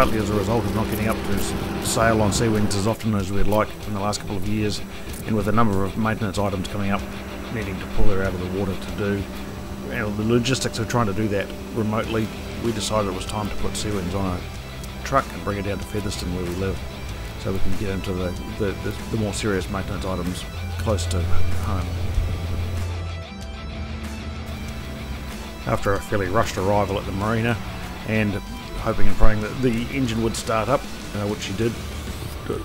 partly as a result of not getting up to sail on SeaWings as often as we'd like in the last couple of years, and with a number of maintenance items coming up needing to pull her out of the water to do. And the logistics of trying to do that remotely, we decided it was time to put SeaWings on a truck and bring it down to Featherston where we live so we can get into the, the, the, the more serious maintenance items close to home. After a fairly rushed arrival at the marina and hoping and praying that the engine would start up, uh, which she did,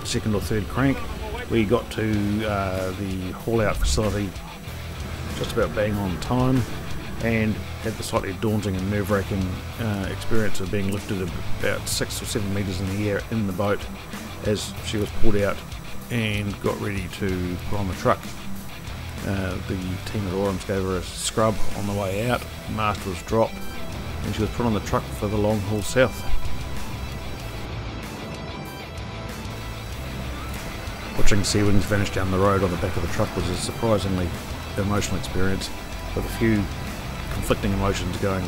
second or third crank, we got to uh, the haul out facility just about bang on time and had the slightly daunting and nerve wracking uh, experience of being lifted about six or seven metres in the air in the boat as she was pulled out and got ready to put on the truck. Uh, the team at Orams gave her a scrub on the way out, mast was dropped, and she was put on the truck for the long haul south. Watching SeaWings vanish down the road on the back of the truck was a surprisingly emotional experience, with a few conflicting emotions going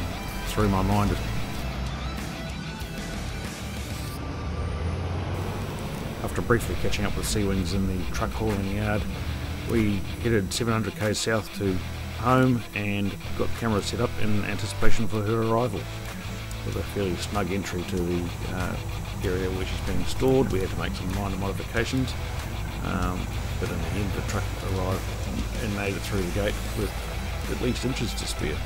through my mind After briefly catching up with SeaWings in the truck hauling yard, we headed 700k south to home and got cameras set up in anticipation for her arrival. With a fairly snug entry to the uh, area where she's being stored, we had to make some minor modifications, um, but in the end the truck arrived and made it through the gate with at least inches to spare.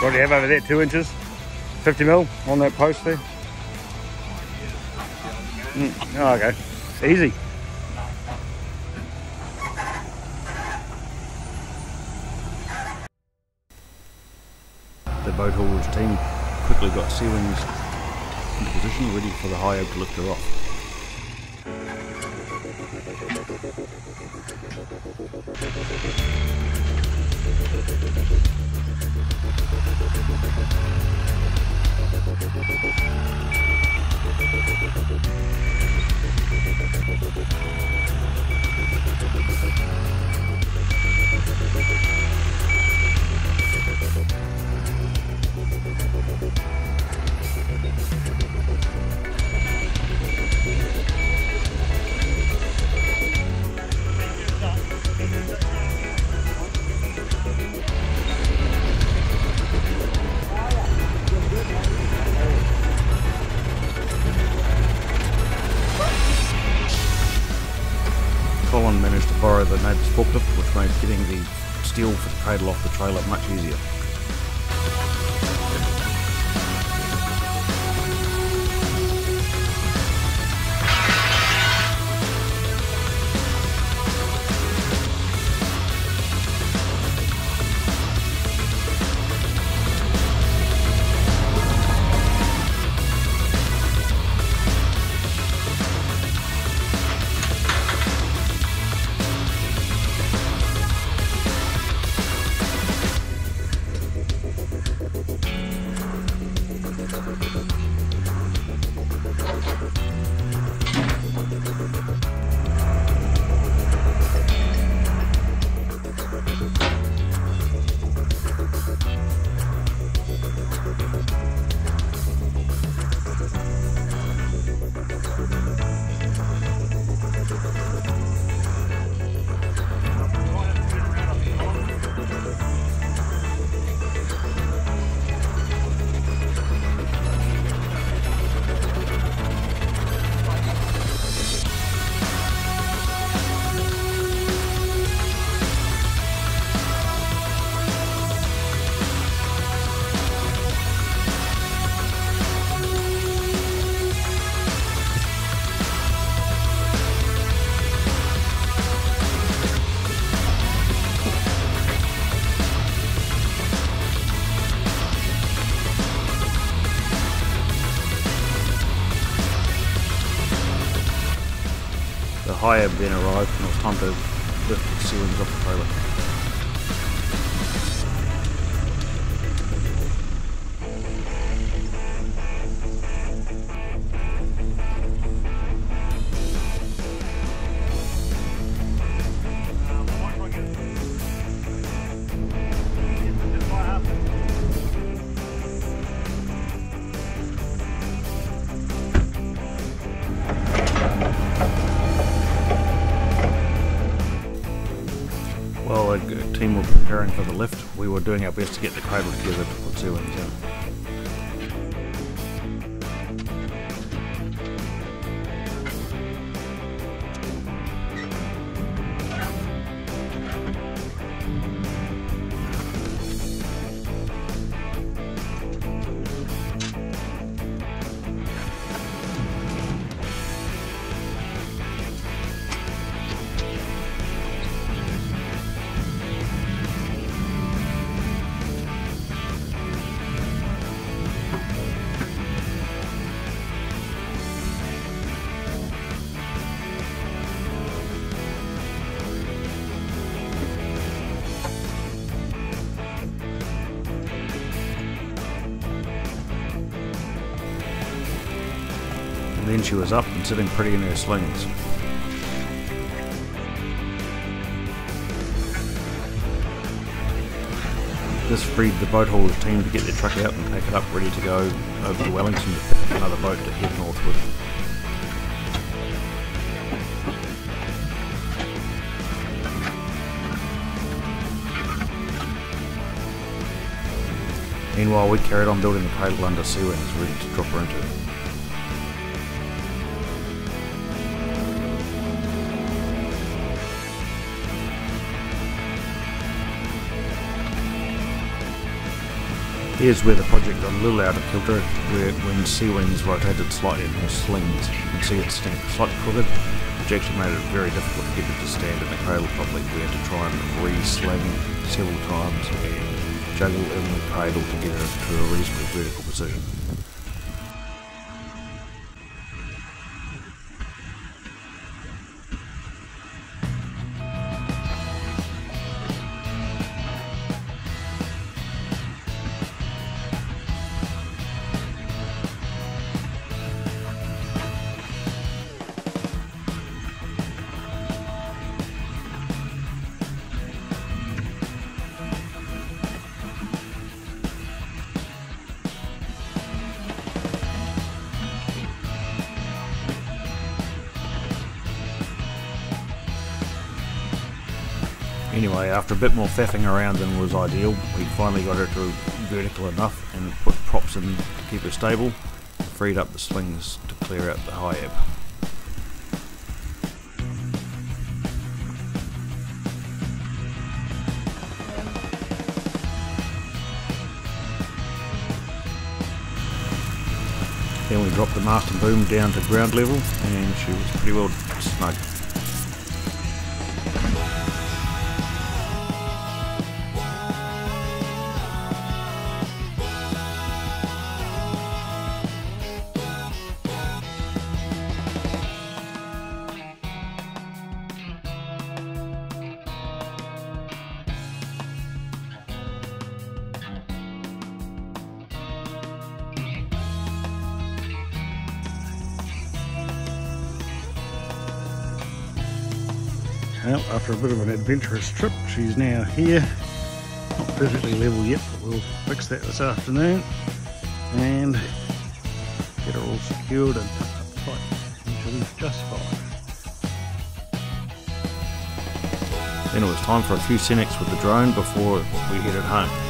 What do you have over there? Two inches? 50 mil on that post there? Mm. Oh, okay. Easy. The boat haulers team quickly got SeaWings into position ready for the Hiab to lift her off. Steel for the cradle off the trailer much easier. High ebb then arrived and it was time to lift the SeaWings off the trailer. Preparing for the lift, we were doing our best to get the cradle together to put wings in. She was up and sitting pretty in her slings. This freed the boat haulers team to get their truck out and take it up ready to go over to Wellington to pick another boat to head northward. Meanwhile, we carried on building the cradle under SeaWings ready to drop her into. Here's where the project got a little out of kilter, where when SeaWings rotated slightly her slings, you can see it's slightly crooked, which actually made it very difficult to get it to stand in the cradle properly. We had to try and re-sling several times and juggle in the cradle to get it to a reasonably vertical position. Anyway, after a bit more faffing around than was ideal, we finally got her to vertical enough and put props in to keep her stable, freed up the slings to clear out the Hiab. Then we dropped the mast and boom down to ground level and she was pretty well snug. Well, after a bit of an adventurous trip, she's now here. Not perfectly level yet, but we'll fix that this afternoon and get her all secured and tucked up tight. And she'll be just fine. Then it was time for a few scenics with the drone before we headed home.